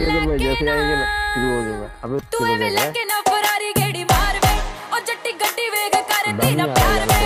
लगे जैसे आएँगे ना शुरू हो गया अबे तू लगे ना फरारी गेड़ी मार वे और जट्टी गड्डी वेग कर देना प्यार वे